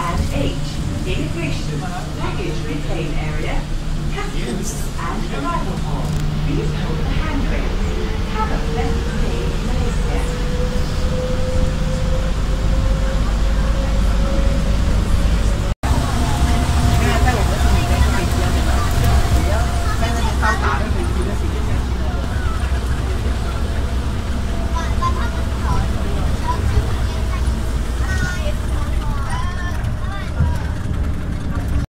and H. Immigration, baggage reclaim area, customs, and arrival hall. These